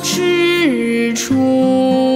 之初